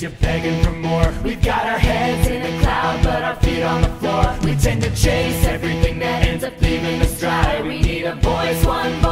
You're begging for more. We've got our heads in the cloud, but our feet on the floor. We tend to chase everything that ends up leaving us dry. We need a voice, one voice.